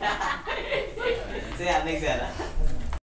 Bye. 这样那个的。